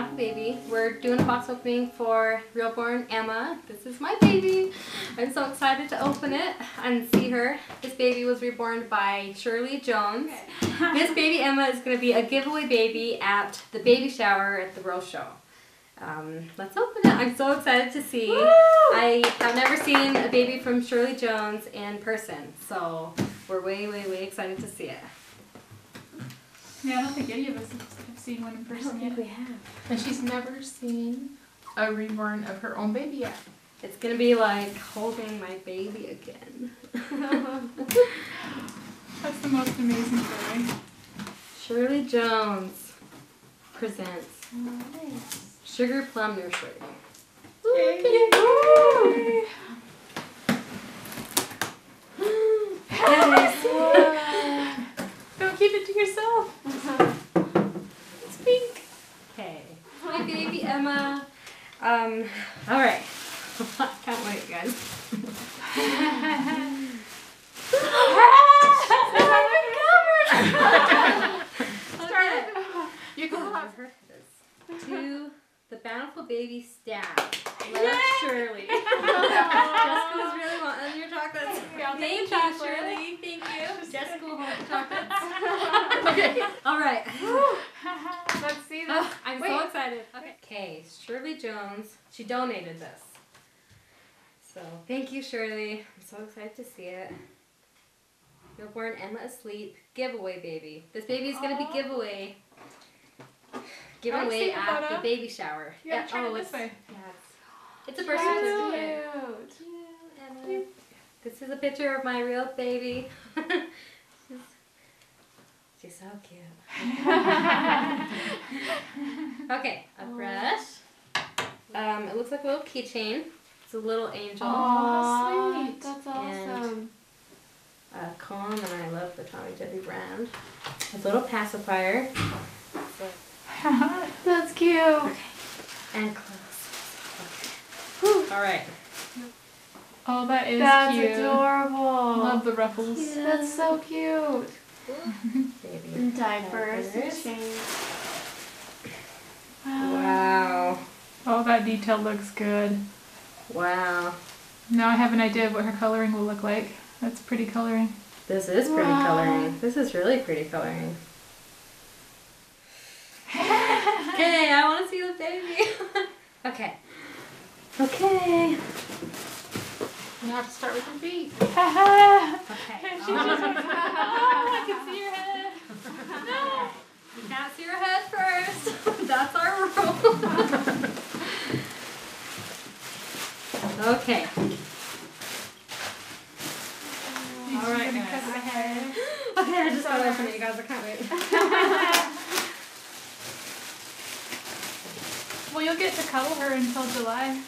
Bountiful Baby. We're doing a box opening for Realborn Emma. This is my baby. I'm so excited to open it and see her. This baby was reborn by Shirley Jones. this baby Emma is going to be a giveaway baby at the baby shower at the Rose Show. Um, let's open it. I'm so excited to see. Woo! I have never seen a baby from Shirley Jones in person, so we're way, way, way excited to see it. Yeah, I don't think any of us have seen one in person yet. we have. And she's never seen a reborn of her own baby yet. It's gonna be like holding my baby again. That's the most amazing story. Shirley Jones presents Sugar Plum Nursery. Yay. Don't keep it to yourself. It's pink. Okay. My baby Emma. Um, alright. Can't wait, guys. You can have her. To the bountiful baby staff. Love Yay! Shirley. Jessica's really wanting your chocolates. Yeah, Thank you, chocolate. Shirley. Thank you. Jessica will hold the chocolates. Okay. Alright. Let's see this. Oh, I'm so Wait. excited. Okay. Okay, Shirley Jones. She donated this. So thank you, Shirley. I'm so excited to see it. Realborn Emma asleep. Giveaway baby. This baby is gonna be Aw. giveaway. Given Wanna away see the at the baby shower. Yeah, turn it oh, this it's, way. Yeah, it's, it's a birth certificate. Cute. Cute. This is a picture of my real baby. she's, she's so cute. Okay, a brush. It looks like a little keychain. It's a little angel. Aw, sweet. That's And- awesome. A comb, and I love the Tommy Debbie brand. It's A little pacifier. That's cute. and clothes. All right. Oh, that is That's cute. adorable. Love the ruffles. That's so cute. Baby. Diapers Diapers. chains. Wow. Oh, that detail looks good. Wow. Now I have an idea of what her coloring will look like. That's pretty coloring. This is pretty Wow. coloring. This is really pretty coloring. Okay, I want to see the baby. okay. Okay. You have to start with your feet. Okay. She's just like, oh, I can see your head. No. You can't see your head first. That's our rule. Okay. All right, guys. cover the head. Okay, I just got it, you guys. I can't wait. Well, you'll get to cuddle her until July.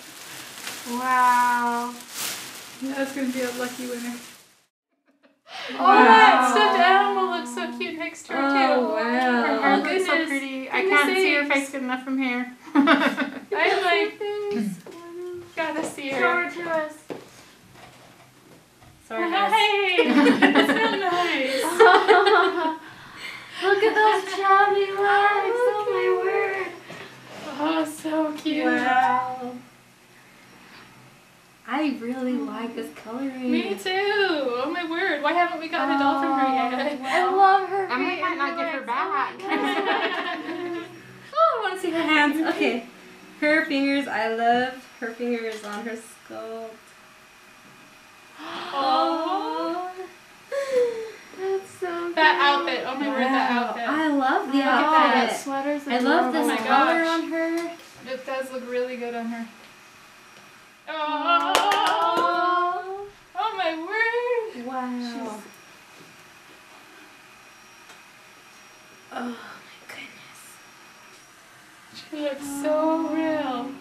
Wow. That's gonna be a lucky winner. Oh, Wow. that stuffed animal looks so cute next to her Oh, too. wow. Her Oh, hair looks looks so oh, so pretty. I can't see her face good enough from here. I like gotta see Show her. her to us. Sorry, guys. Hey, that's so nice. Look at those chubby legs. Oh, oh my word. Oh, so cute. Wow. I really like this coloring. Me too. Oh my word. Why haven't we gotten a doll from her oh, yet? I love her. And we feet might not and get her back. Oh, I want to see her hands. Okay. Her fingers, I love her fingers on her sculpt. Oh. That's so That cute. outfit. Oh my word, that outfit. I love the Oh, that outfit. sweater's I love this Oh color on her. It does look really good on her. Oh. Oh, oh my word. Wow. Oh my goodness. She looks so real.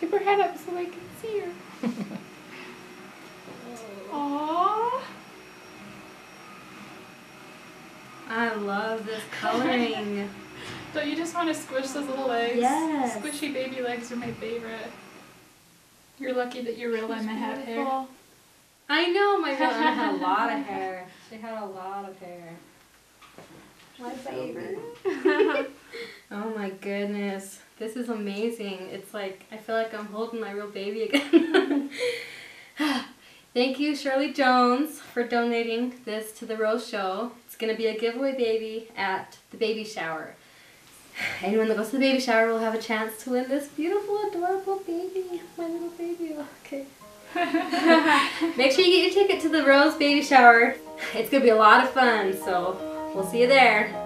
Tip her head up so I can see her. Aww. I love this coloring. Don't you just want to squish those little legs? Yes. Squishy baby legs are my favorite. You're lucky that your real Emma had hair. I know my real Emma had a lot of hair. She had a lot of hair. My baby. Oh my goodness. This is amazing. It's like, I feel like I'm holding my real baby again. Thank you, Shirley Jones, for donating this to the Rose Show. It's going to be a giveaway baby at the baby shower. Anyone that goes to the baby shower will have a chance to win this beautiful, adorable baby. My little baby. Okay. Make sure you get your ticket to the Rose baby shower. It's going to be a lot of fun, so we'll see you there.